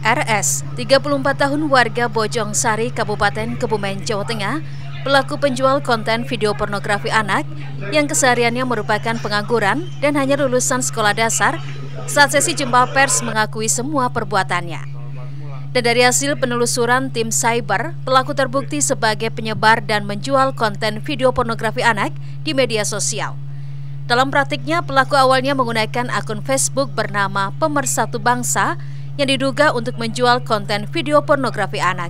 RS, 34 tahun warga Bojong Sari, Kabupaten Kebumen, Jawa Tengah, pelaku penjual konten video pornografi anak yang kesehariannya merupakan pengangguran dan hanya lulusan sekolah dasar, saat sesi jumpa pers mengakui semua perbuatannya. Dan dari hasil penelusuran tim cyber, pelaku terbukti sebagai penyebar dan menjual konten video pornografi anak di media sosial. Dalam praktiknya, pelaku awalnya menggunakan akun Facebook bernama Pemersatu Bangsa yang diduga untuk menjual konten video pornografi anak.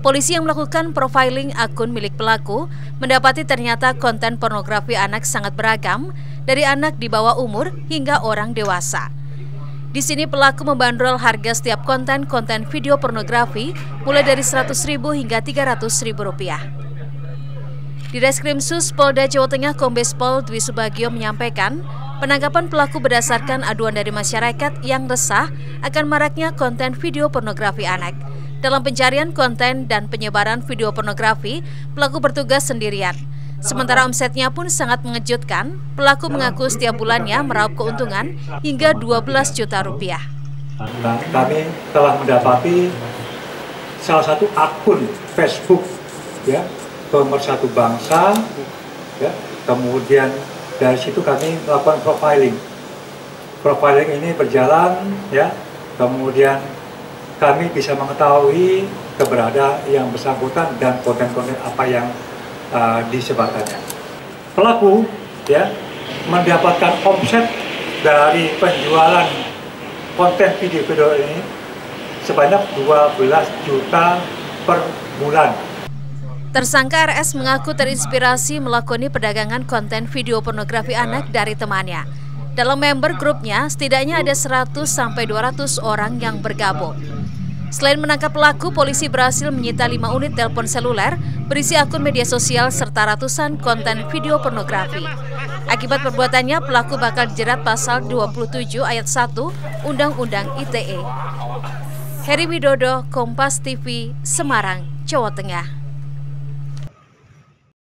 Polisi yang melakukan profiling akun milik pelaku mendapati ternyata konten pornografi anak sangat beragam, dari anak di bawah umur hingga orang dewasa. Di sini pelaku membandrol harga setiap konten-konten video pornografi mulai dari Rp100.000 hingga Rp300.000. Di Reskrim Sus Polda Jawa Tengah Kombes Pol Dwi Subagio menyampaikan, Penangkapan pelaku berdasarkan aduan dari masyarakat yang resah akan maraknya konten video pornografi anak. Dalam pencarian konten dan penyebaran video pornografi, pelaku bertugas sendirian. Sementara omsetnya pun sangat mengejutkan, pelaku mengaku setiap bulannya meraup keuntungan hingga 12 juta rupiah. Nah, kami telah mendapati salah satu akun Facebook ya pemersatu bangsa ya kemudian dari situ kami melakukan profiling. Profiling ini berjalan, ya. Kemudian kami bisa mengetahui keberadaan yang bersangkutan dan konten-konten apa yang uh, disebarkannya. Pelaku, ya, mendapatkan omset dari penjualan konten video-video ini sebanyak 12 juta per bulan Tersangka RS mengaku terinspirasi melakoni perdagangan konten video pornografi anak dari temannya. Dalam member grupnya, setidaknya ada 100 sampai 200 orang yang bergabung. Selain menangkap pelaku, polisi berhasil menyita 5 unit telepon seluler berisi akun media sosial serta ratusan konten video pornografi. Akibat perbuatannya, pelaku bakal dijerat pasal 27 ayat 1 Undang-Undang ITE. Heri Widodo, Kompas TV, Semarang, Jawa Tengah.